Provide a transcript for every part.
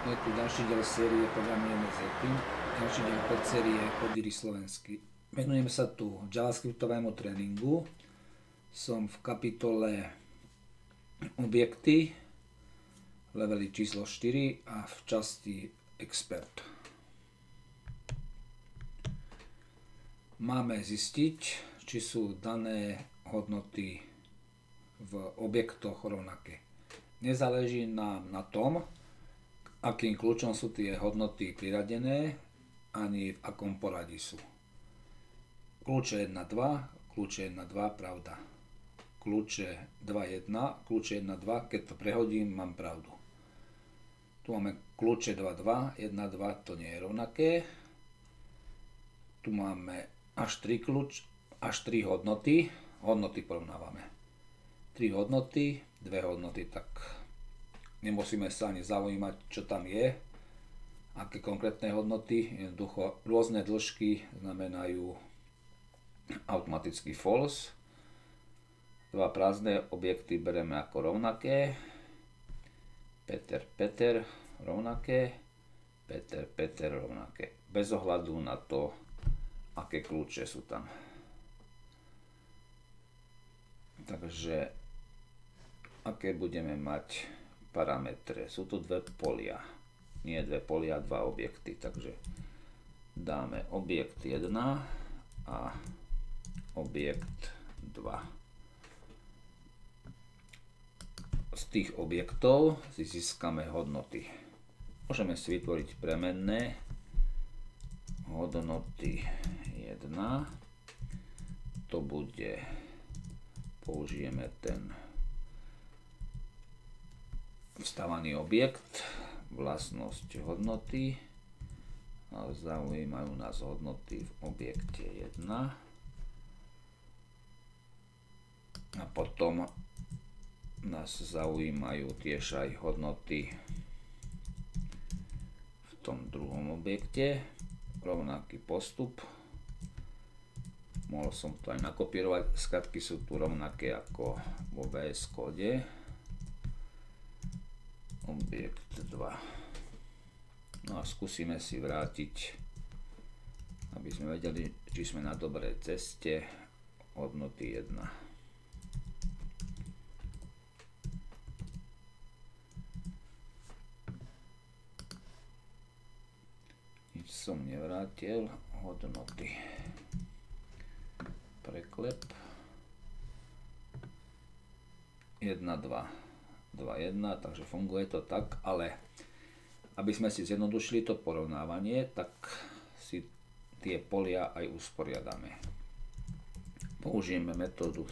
Je tu ďalší diel série Programujeme Zepin, ďalší diel pod série Podíry Slovensky. Venujem sa tu JavaScriptovému tréningu. Som v kapitole Objekty, levely číslo 4 a v časti Expert. Máme zistiť, či sú dané hodnoty v objektoch rovnaké. Nezáleží nám na tom, akým kľúčom sú tie hodnoty priradené, ani v akom poradí sú. Kľúče 1, 2, kľúče 1, 2, pravda. Kľúče 2, 1, kľúče 1, 2, keď to prehodím, mám pravdu. Tu máme kľúče 2, 2, 1, 2, to nie je rovnaké. Tu máme až 3 kľúč, až 3 hodnoty, hodnoty porovnávame. 3 hodnoty, 2 hodnoty, tak nemusíme sa ani zaujímať, čo tam je, aké konkrétne hodnoty. Jednoducho rôzne dĺžky znamenajú automaticky false. Dva prázdne objekty bereme ako rovnaké. Peter, Peter, rovnaké. Peter, Peter, rovnaké. Bez ohľadu na to, aké kľúče sú tam. Takže aké budeme mať parametre. Sú tu dve polia. Nie dve polia, dva objekty. Takže dáme objekt 1 a objekt 2. Z tých objektov si získame hodnoty. Môžeme si vytvoriť premenné hodnoty 1. To bude, použijeme ten vstávaný objekt, vlastnosť hodnoty, zaujímajú nás hodnoty v objekte 1 a potom nás zaujímajú tiež aj hodnoty v tom druhom objekte, rovnaký postup. Mohol som to aj nakopírovať, skratky sú tu rovnaké ako vo VS kóde objekt 2. No a skúsime si vrátiť, aby sme vedeli, či sme na dobrej ceste hodnoty 1. Nič som nevrátil, hodnoty. Preklep. 1, 2. 2, 1, takže funguje to tak, ale aby sme si zjednodušili to porovnávanie, tak si tie polia aj usporiadame. Použijeme metódu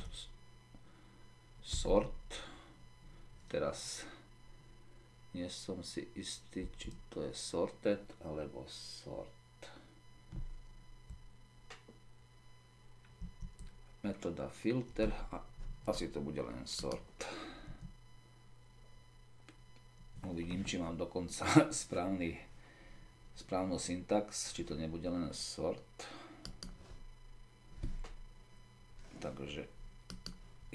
sort. Teraz nie som si istý, či to je sorted alebo sort. Metóda filter a asi to bude len sort. Uvidím, či mám dokonca správny, správnu syntax, či to nebude len sort. Takže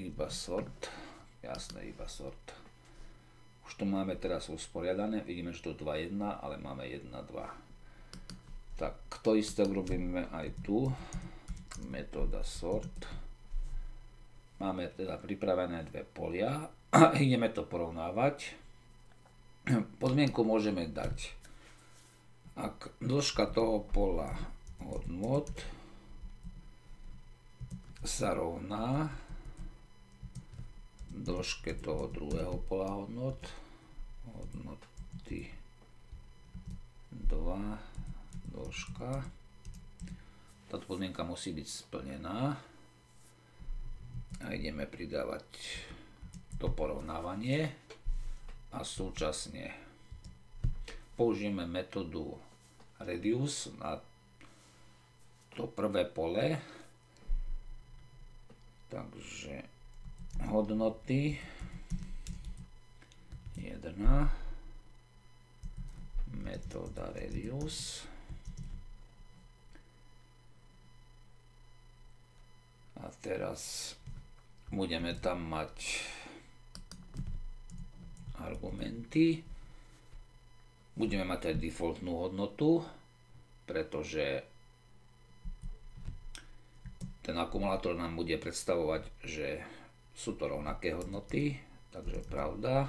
iba sort, jasné, iba sort. Už to máme teraz usporiadané, vidíme, že to 2, 1, ale máme 1, 2. Tak to isté urobíme aj tu, metóda sort. Máme teda pripravené dve polia a ideme to porovnávať podmienku môžeme dať, ak dĺžka toho pola hodnot sa rovná dĺžke toho druhého pola hodnot, hodnoty 2 dĺžka. Táto podmienka musí byť splnená a ideme pridávať to porovnávanie a súčasne použijeme metódu reduce na to prvé pole. Takže hodnoty 1 metóda reduce a teraz budeme tam mať argumenty Budeme mať aj defaultnú hodnotu, pretože ten akumulátor nám bude predstavovať, že sú to rovnaké hodnoty, takže pravda,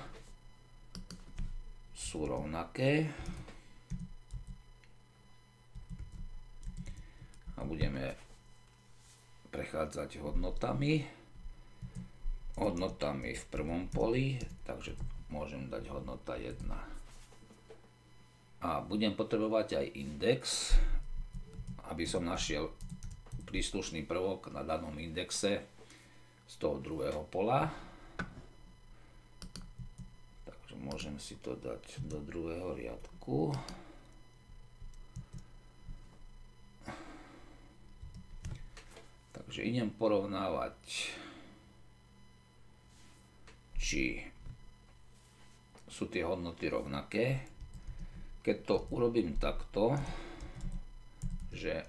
sú rovnaké. A budeme prechádzať hodnotami. Hodnotami v prvom poli, takže môžem dať hodnota 1. A budem potrebovať aj index, aby som našiel príslušný prvok na danom indexe z toho druhého pola. Takže môžem si to dať do druhého riadku. Takže idem porovnávať, či sú tie hodnoty rovnaké. Keď to urobím takto, že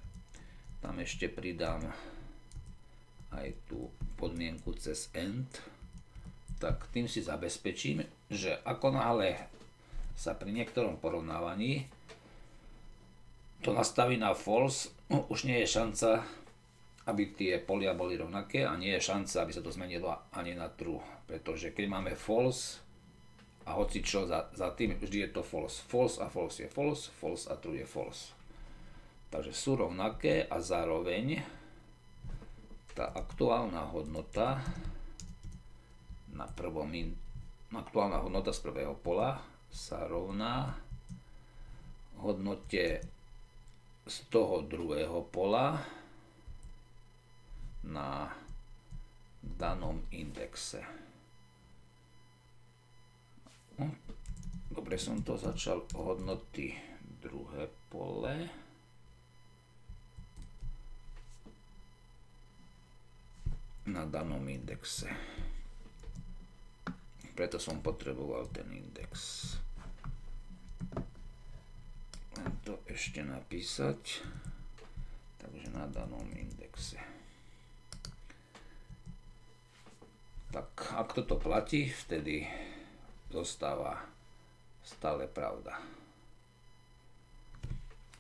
tam ešte pridám aj tú podmienku cez end, tak tým si zabezpečím, že ako náhle sa pri niektorom porovnávaní to nastaví na false, no, už nie je šanca, aby tie polia boli rovnaké a nie je šanca, aby sa to zmenilo ani na true, pretože keď máme false a hoci čo za, za tým, vždy je to false. False a false je false, false a true je false. Takže sú rovnaké a zároveň tá aktuálna hodnota na prvom in, aktuálna hodnota z prvého pola sa rovná hodnote z toho druhého pola na danom indexe. Dobre som to začal hodnoty druhé pole. na danom indexe. Preto som potreboval ten index. Len to ešte napísať. Takže na danom indexe. Tak ak toto platí, vtedy zostáva stále pravda.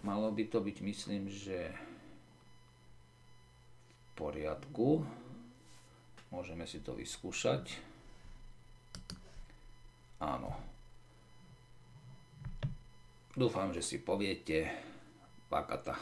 Malo by to byť, myslím, že v poriadku. Môžeme si to vyskúšať. Áno. Dúfam, že si poviete, pakata.